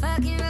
Fucking